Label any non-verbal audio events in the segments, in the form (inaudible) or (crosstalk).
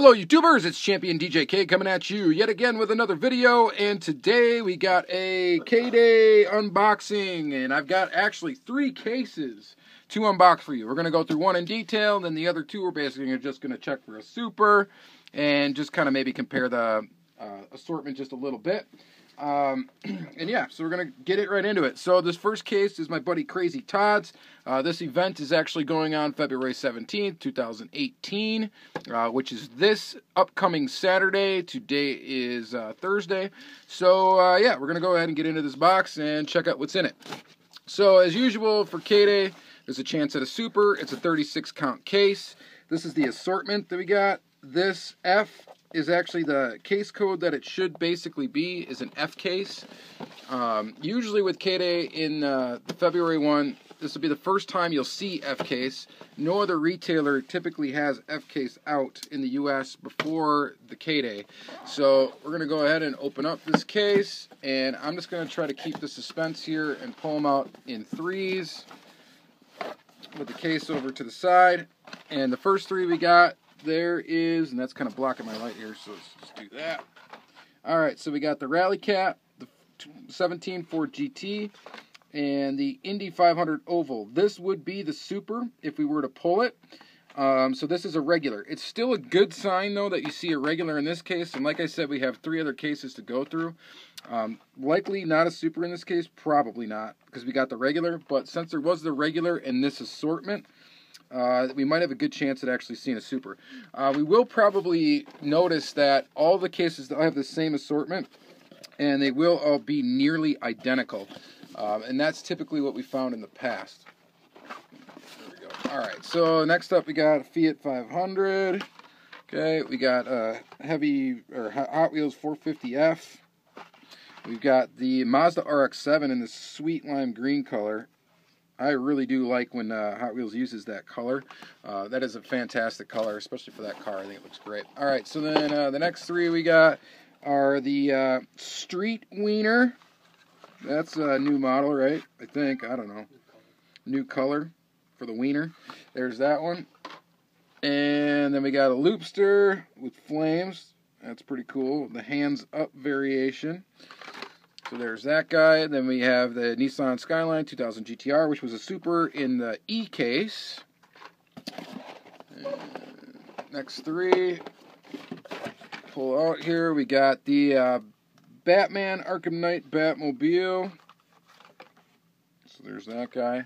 Hello YouTubers, it's Champion DJK coming at you yet again with another video and today we got a K-Day unboxing and I've got actually three cases to unbox for you. We're going to go through one in detail and then the other two we're basically just going to check for a super and just kind of maybe compare the uh, assortment just a little bit. Um, (clears throat) and yeah, so we're going to get it right into it. So this first case is my buddy Crazy Todd's. Uh, this event is actually going on February 17th, 2018, uh, which is this upcoming Saturday. Today is uh, Thursday. So uh, yeah, we're going to go ahead and get into this box and check out what's in it. So as usual for K-Day, there's a chance at a super. It's a 36 count case. This is the assortment that we got. This F is actually the case code that it should basically be is an F case. Um, usually with K-Day in uh, February 1, this will be the first time you'll see F case. No other retailer typically has F case out in the U.S. before the K-Day. So we're going to go ahead and open up this case, and I'm just going to try to keep the suspense here and pull them out in threes with the case over to the side. And the first three we got there is, and that's kind of blocking my light here, so let's just do that. All right, so we got the Rally Cat, the 17 Ford GT, and the Indy 500 Oval. This would be the Super if we were to pull it. Um, so this is a regular. It's still a good sign, though, that you see a regular in this case. And like I said, we have three other cases to go through. Um, likely not a super in this case. Probably not, because we got the regular. But since there was the regular in this assortment, uh, we might have a good chance at actually seeing a super. Uh, we will probably notice that all the cases have the same assortment, and they will all be nearly identical. Um, and that's typically what we found in the past. There we go. All right, so next up we got Fiat 500. Okay, we got uh, heavy or Hot Wheels 450F. We've got the Mazda RX-7 in this sweet lime green color. I really do like when uh, Hot Wheels uses that color. Uh, that is a fantastic color, especially for that car. I think it looks great. All right, so then uh, the next three we got are the uh, Street Wiener. That's a new model, right? I think. I don't know. New color for the Wiener. There's that one. And then we got a Loopster with flames. That's pretty cool. The hands up variation. So there's that guy. Then we have the Nissan Skyline 2000 GTR, which was a super in the E case. next three. Pull out here. We got the uh, Batman Arkham Knight Batmobile. So there's that guy.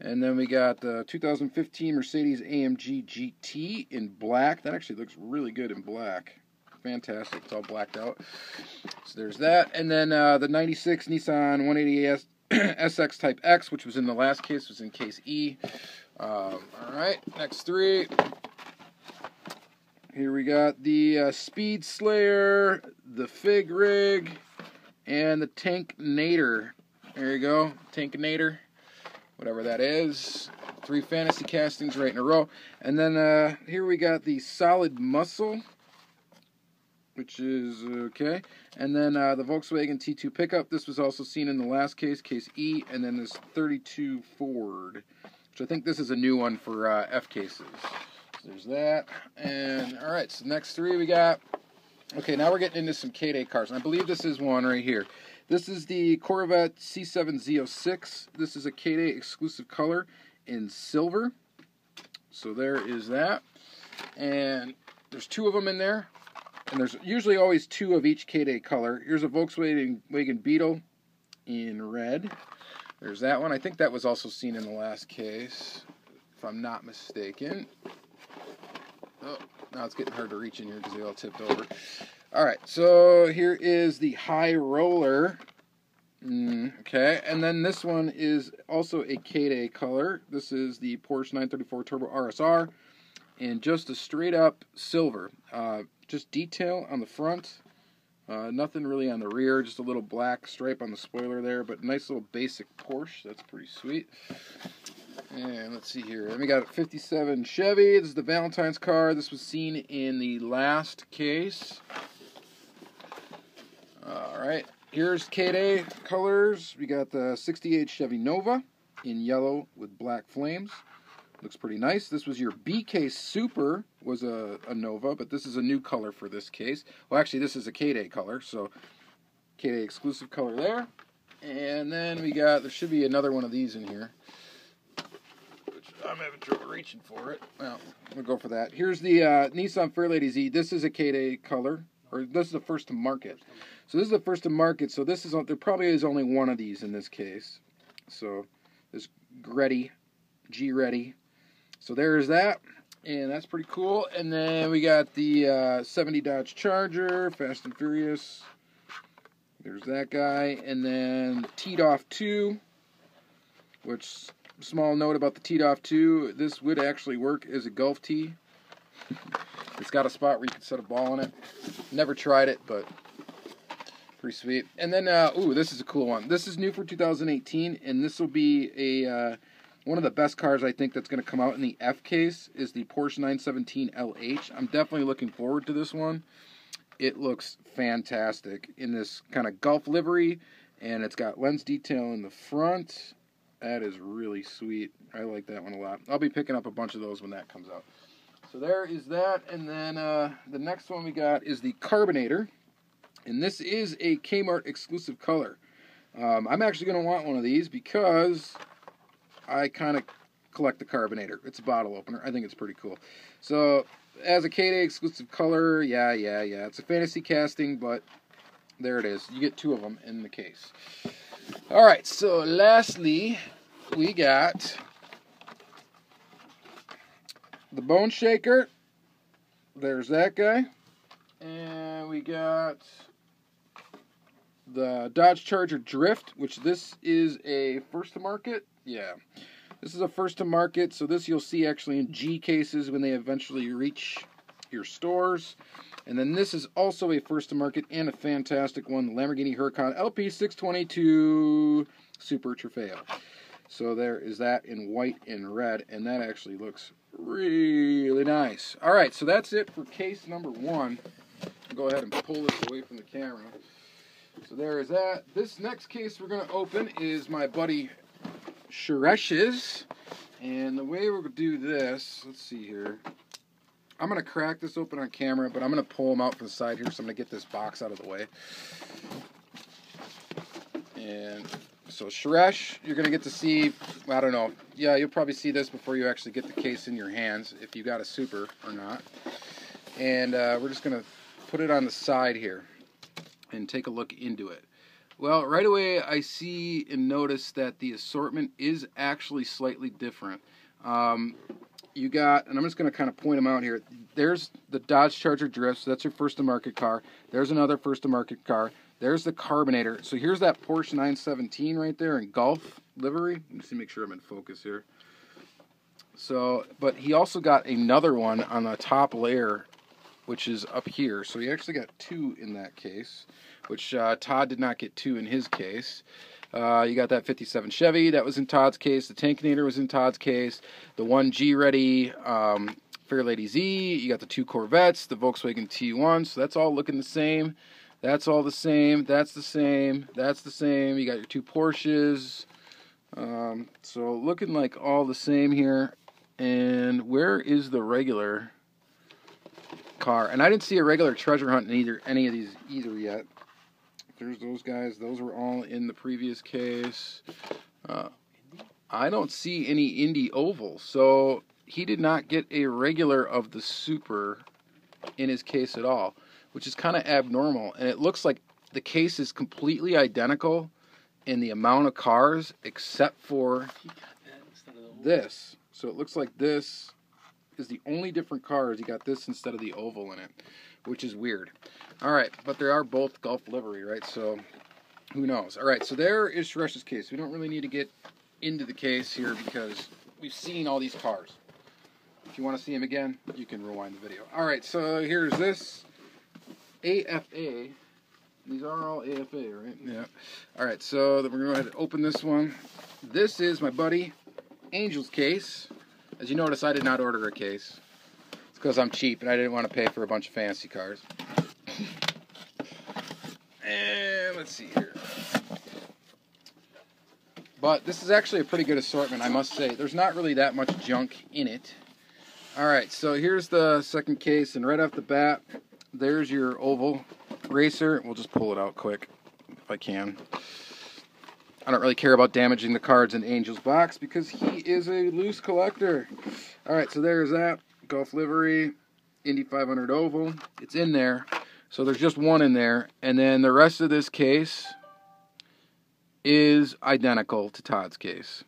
And then we got the 2015 Mercedes AMG GT in black. That actually looks really good in black fantastic. It's all blacked out. So there's that. And then uh, the 96 Nissan 180S SX (clears throat) Type X, which was in the last case, was in case E. Um, all right, next three. Here we got the uh, Speed Slayer, the Fig Rig, and the Tanknator. There you go, Tanknator, whatever that is. Three fantasy castings right in a row. And then uh, here we got the Solid Muscle which is okay. And then uh, the Volkswagen T2 pickup. This was also seen in the last case, case E, and then this 32 Ford, which I think this is a new one for uh, F cases. So there's that. And all right, so next three we got. Okay, now we're getting into some K-Day cars, and I believe this is one right here. This is the Corvette C7 Z06. This is a K-Day exclusive color in silver. So there is that. And there's two of them in there and there's usually always two of each K-Day color. Here's a Volkswagen Beetle in red. There's that one. I think that was also seen in the last case, if I'm not mistaken. Oh, now it's getting hard to reach in here because they all tipped over. All right, so here is the High Roller. Mm, okay, and then this one is also a K-Day color. This is the Porsche 934 Turbo RSR in just a straight up silver. Uh, just detail on the front. Uh, nothing really on the rear, just a little black stripe on the spoiler there, but nice little basic Porsche. That's pretty sweet. And let's see here. We got a 57 Chevy. This is the Valentine's car. This was seen in the last case. All right. Here's K-Day colors. We got the 68 Chevy Nova in yellow with black flames. Looks pretty nice. This was your BK Super was a, a Nova, but this is a new color for this case. Well, actually, this is a K-Day color, so K-Day exclusive color there. And then we got, there should be another one of these in here. Which I'm having trouble reaching for it. Well, to go for that. Here's the uh, Nissan Fairlady Z. This is a K-Day color, or this is the first to market. So this is the first to market, so this is, there probably is only one of these in this case. So, this Greddy, G-Ready. So there's that, and that's pretty cool. And then we got the uh, 70 Dodge Charger, Fast and Furious. There's that guy, and then Teed Off 2, which small note about the Teed Off 2, this would actually work as a golf tee. It's got a spot where you can set a ball in it. Never tried it, but pretty sweet. And then, uh, ooh, this is a cool one. This is new for 2018, and this will be a uh, one of the best cars I think that's going to come out in the F case is the Porsche 917 LH. I'm definitely looking forward to this one. It looks fantastic in this kind of Gulf livery, and it's got lens detail in the front. That is really sweet. I like that one a lot. I'll be picking up a bunch of those when that comes out. So there is that, and then uh, the next one we got is the Carbonator, and this is a Kmart exclusive color. Um, I'm actually going to want one of these because I kind of collect the carbonator. It's a bottle opener. I think it's pretty cool. So as a K-Day exclusive color, yeah, yeah, yeah. It's a fantasy casting, but there it is. You get two of them in the case. All right, so lastly, we got the Bone Shaker. There's that guy. And we got the Dodge Charger Drift, which this is a first to market. Yeah. This is a first to market, so this you'll see actually in G cases when they eventually reach your stores. And then this is also a first to market and a fantastic one, the Lamborghini Huracan LP622 Super Trofeo. So there is that in white and red, and that actually looks really nice. All right, so that's it for case number one. I'll go ahead and pull this away from the camera. So there is that. This next case we're going to open is my buddy Suresh's. And the way to do this, let's see here. I'm going to crack this open on camera, but I'm going to pull them out from the side here, so I'm going to get this box out of the way. And so Suresh, you're going to get to see, I don't know, yeah, you'll probably see this before you actually get the case in your hands, if you got a super or not. And uh, we're just going to put it on the side here and take a look into it. Well, right away I see and notice that the assortment is actually slightly different. Um, you got, and I'm just going to kind of point them out here. There's the Dodge Charger Drift, so that's your first to market car. There's another first to market car. There's the carbonator. So here's that Porsche 917 right there in Gulf livery. Let me see, make sure I'm in focus here. So, but he also got another one on the top layer, which is up here. So he actually got two in that case which uh, Todd did not get two in his case. Uh, you got that 57 Chevy that was in Todd's case. The Tankinator was in Todd's case. The one G Ready um, Fairlady Z. You got the two Corvettes, the Volkswagen T1. So that's all looking the same. That's all the same. That's the same. That's the same. You got your two Porsches. Um, so looking like all the same here. And where is the regular car? And I didn't see a regular treasure hunt in either any of these either yet. There's those guys. Those were all in the previous case. Uh, I don't see any Indy Oval. So he did not get a regular of the Super in his case at all, which is kind of abnormal. And it looks like the case is completely identical in the amount of cars except for this. So it looks like this is the only different cars. you got this instead of the oval in it which is weird. All right, but they are both Gulf livery, right? So who knows? All right, so there is Suresh's case. We don't really need to get into the case here because we've seen all these cars. If you want to see them again, you can rewind the video. All right, so here's this AFA. These are all AFA, right? Yeah. All right, so then we're going to go ahead and open this one. This is my buddy Angel's case. As you notice, I did not order a case It's because I'm cheap and I didn't want to pay for a bunch of fancy cars. And let's see here. But this is actually a pretty good assortment, I must say. There's not really that much junk in it. All right, so here's the second case, and right off the bat, there's your oval racer. We'll just pull it out quick if I can. I don't really care about damaging the cards in Angel's box because he is a loose collector. All right, so there's that Gulf livery, Indy 500 oval. It's in there, so there's just one in there, and then the rest of this case is identical to Todd's case.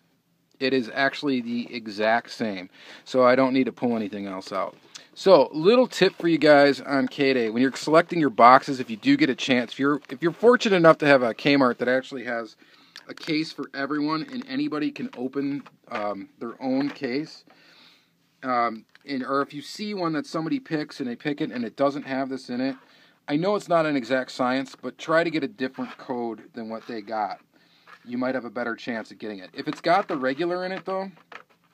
It is actually the exact same, so I don't need to pull anything else out. So, little tip for you guys on K-Day: when you're selecting your boxes, if you do get a chance, if you're if you're fortunate enough to have a Kmart that actually has a case for everyone, and anybody can open um, their own case, um, and or if you see one that somebody picks and they pick it and it doesn't have this in it, I know it's not an exact science, but try to get a different code than what they got you might have a better chance at getting it. If it's got the regular in it though,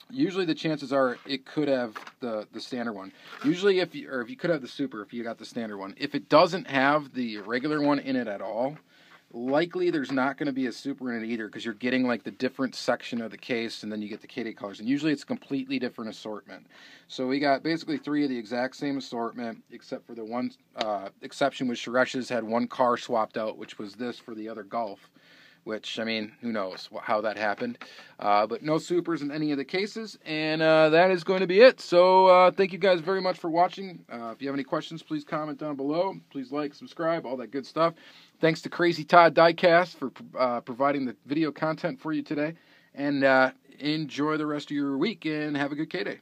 usually the chances are it could have the the standard one. Usually if you or if you could have the super if you got the standard one. If it doesn't have the regular one in it at all, likely there's not going to be a super in it either because you're getting like the different section of the case and then you get the K-Day colors and usually it's a completely different assortment. So we got basically three of the exact same assortment except for the one uh, exception was Suresh's had one car swapped out which was this for the other Gulf which I mean, who knows how that happened. Uh, but no supers in any of the cases, and uh, that is going to be it. So uh, thank you guys very much for watching. Uh, if you have any questions, please comment down below. Please like, subscribe, all that good stuff. Thanks to Crazy Todd Diecast for uh, providing the video content for you today, and uh, enjoy the rest of your week and have a good K Day.